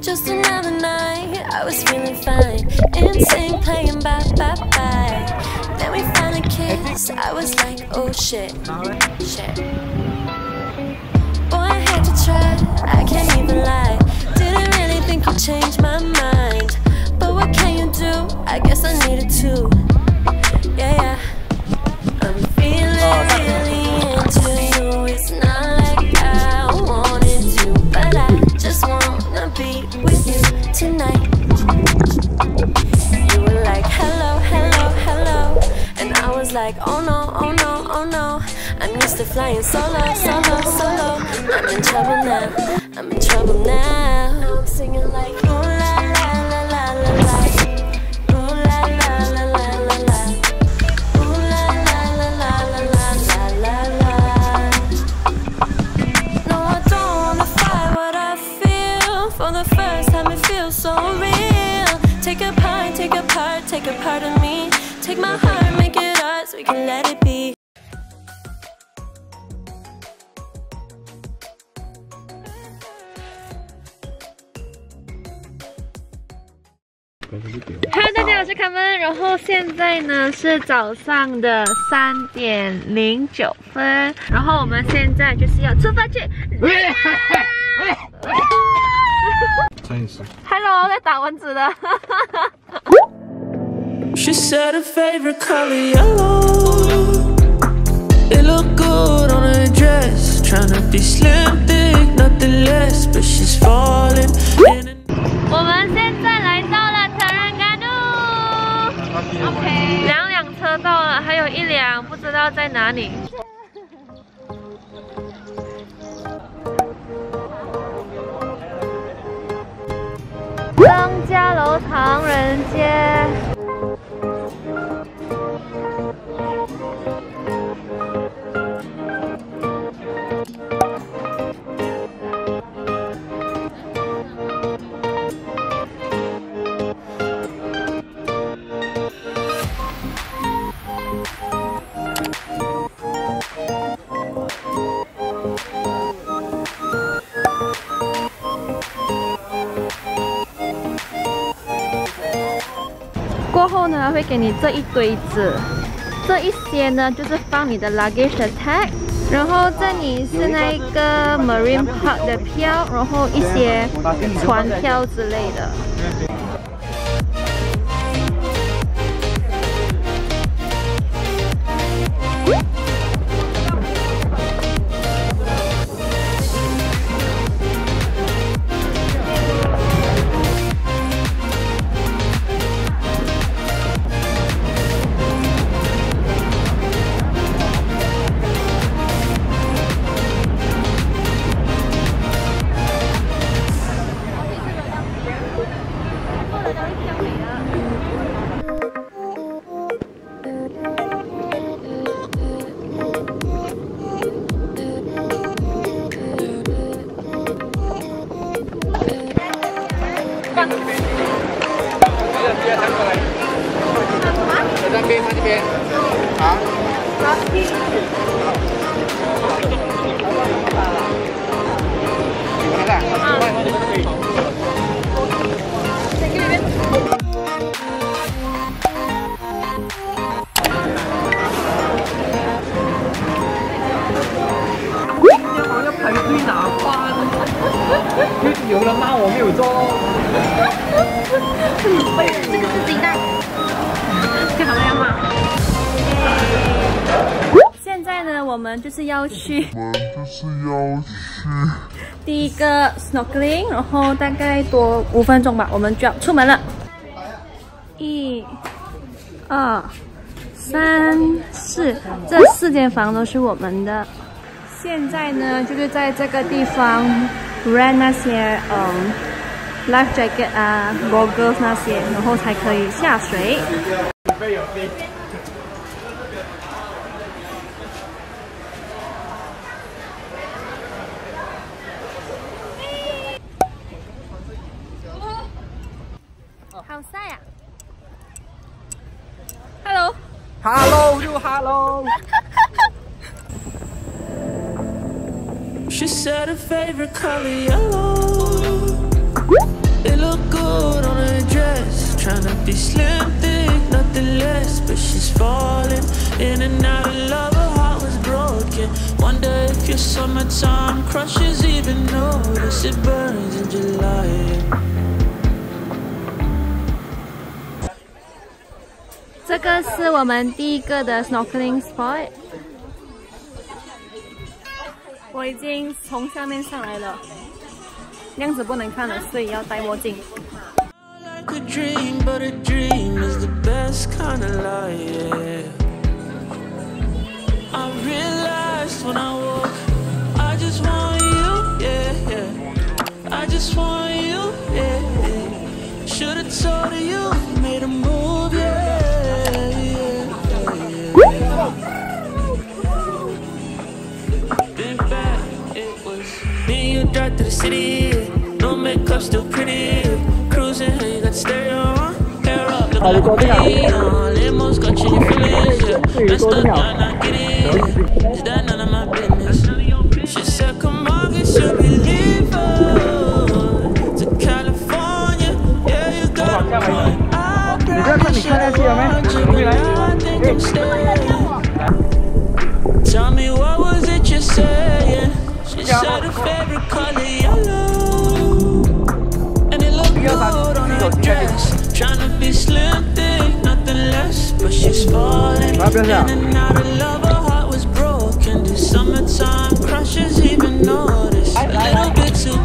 Just another night, I was feeling fine. Insane playing bye bye bye. Then we finally kissed. I was like, oh shit, shit. Boy, I had to try, I can't even lie. Didn't like, oh no, oh no, oh no. I'm used to flying solo, solo, solo. I'm in trouble now, I'm in trouble now. I'm singing like, ooh la la la la la la. Ooh la la la la la la. Ooh la la la la la la la la. No, I don't wanna fight what I feel. For the first time, it feels so real. Take a part, take a part, take a part of me. Take my heart, can let it be. 嗨，大家好，我是卡门。然后现在呢是早上的三点零九分，然后我们现在就是要出发去。餐饮师。Hello，在打蚊子的。She said her favorite color yellow. It looked good on her dress. Trying to be slim, thick, nothing less. But she's falling in and 我们现在来到了特兰甘路。OK，两辆车到了，还有一辆不知道在哪里。张家楼唐人街。他，会给你这一堆纸，这一些呢就是放你的 luggage 的 tag，然后这里是那一个 Marine Park 的票，然后一些船票之类的。我们就是要去我，就是要去。第一个 snorkeling，然后大概多五分钟吧，我们就要出门了。一、二、三、四，这四间房都是我们的。现在呢，就是在这个地方 rent 那些嗯 life jacket 啊、goggles 那些，然后才可以下水。好晒呀、Hello， Hello 就 Hello。 She said her favorite color yellow. It looked good on her dress. Trying to be slim, thick, nothing less. But she's falling in and out of love. Her heart was broken. Wonder if your summertime crushes even notice it burns in July. 这个是我们第一个的 snorkeling spot。我已经从下面上来了，样子不能看了，所以要戴墨镜。Should've told you city. No makeup, still pretty. Cruising, you got stereo on. Hair up, look like. Uh, limos got you in your feelings. Yeah. Messed up, now not get it. Is that none of my business? She said, come on, get your believer. To California, yeah, you got a point. I promise you, I think I'm staying. Tryna be slim, thick, nothing less, but she's falling in and out of love. Her heart was broken. The summertime crushes even notice. A little bit too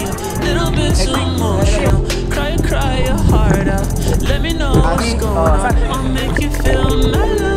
a little bit too emotional. Cry, cry your heart out. Let me know what's going on. I'll make you feel mellow.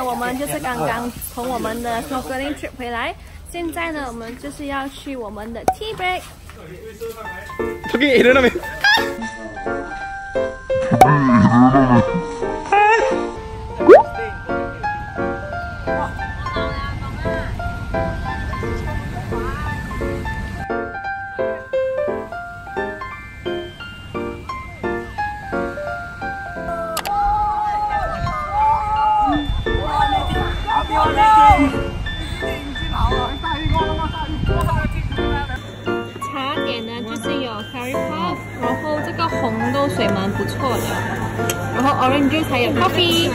呢，我们就是刚刚从我们的 snorkeling trip 回来，现在呢，我们就是要去我们的 tea break。 저기 일어나면. 茶点呢就是有 curry puff，然后这个红豆水蛮不错的，然后 orange juice 还有 coffee。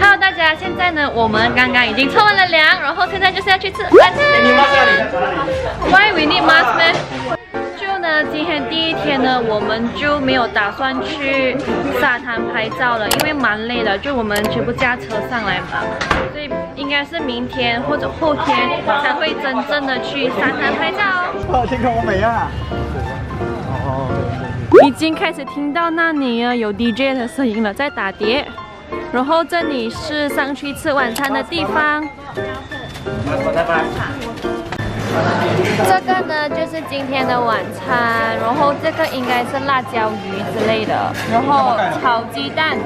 Hello，大家，现在呢，我们刚刚已经冲完了凉，然后现在就是要去吃晚餐。Why we need mask 呢？就呢，今天第一天呢，我们就没有打算去沙滩拍照了，因为蛮累的，就我们全部驾车上来嘛，所以应该是明天或者后天才会真正的去沙滩拍照。天空好美啊！已经开始听到那里啊有 DJ 的声音了，在打碟。然后这里是上去吃晚餐的地方。这个呢就是今天的晚餐，然后这个应该是辣椒鱼之类的，然后炒鸡蛋、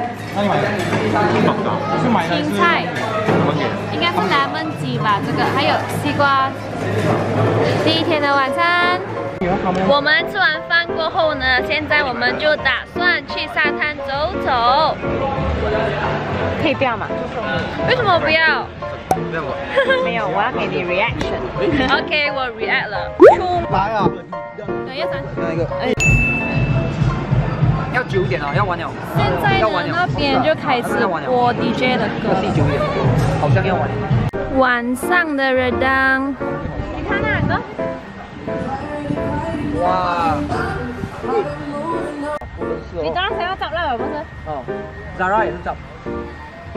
青菜，应该是南焖鸡吧，这个还有西瓜。第一天的晚餐。我们吃完饭过后呢，现在我们就打算去沙滩走走。可以不要吗？为什么不要 没有，我要给你 reaction。OK，我 react 了。来啊！等一下，那个，哎，要久一点了，要完了。现在呢那边就开始播 DJ 的歌。第九点，好像要完了。晚上的热当，你看哪个？哇！你剛剛想要找那个不是？哦，Zara 也是找。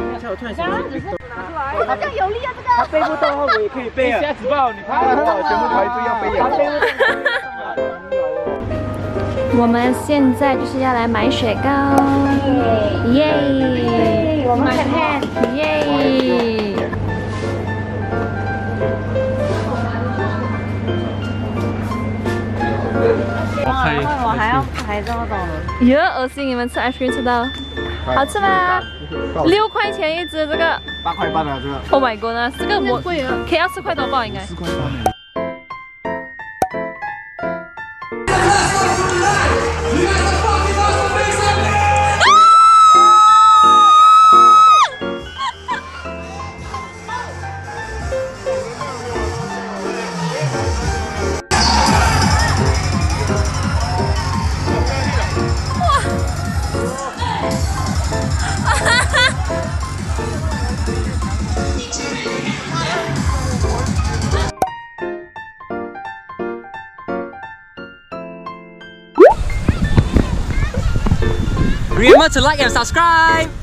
剛剛只是拿出來，好像有力啊，這個。背不动我也可以背啊。吓死爆！你看，全部牌子要背啊。我们现在就是要来买雪糕，耶！我们看看，耶！我还要排这么多呢。哟，恶心！你们吃 ice cream 吃到，好吃吗？六块钱一只，这个八块半的这个。，Oh my god，这个我 K 要四块多吧应该。四块半。Remember to like and subscribe.